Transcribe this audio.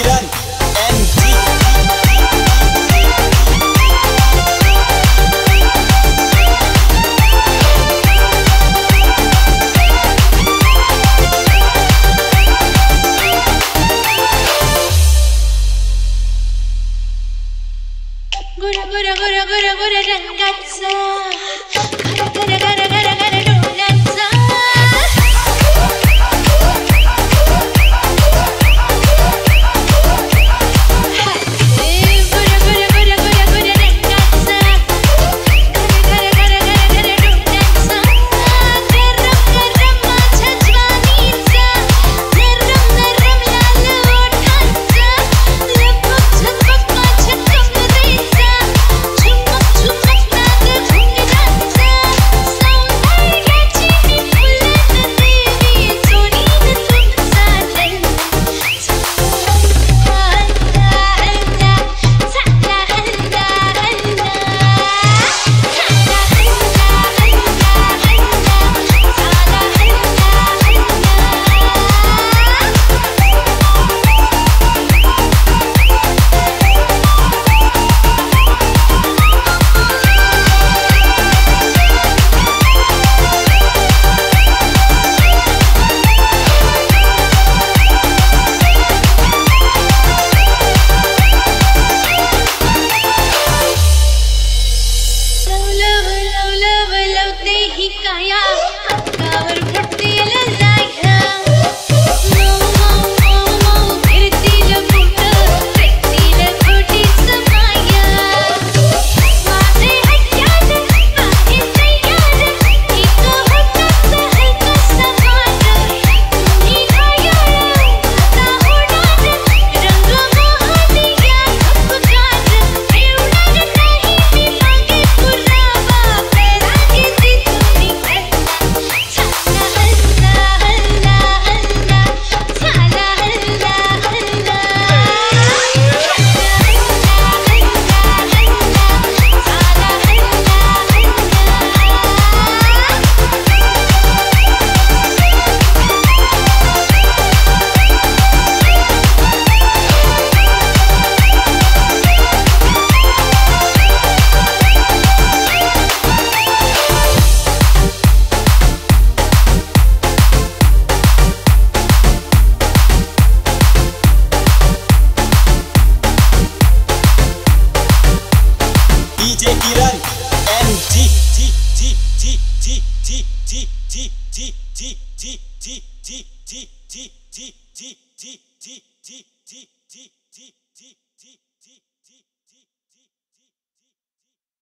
이란 그래 그래 그래 그래 그래 랑가자 그래 그래 T T T T T T T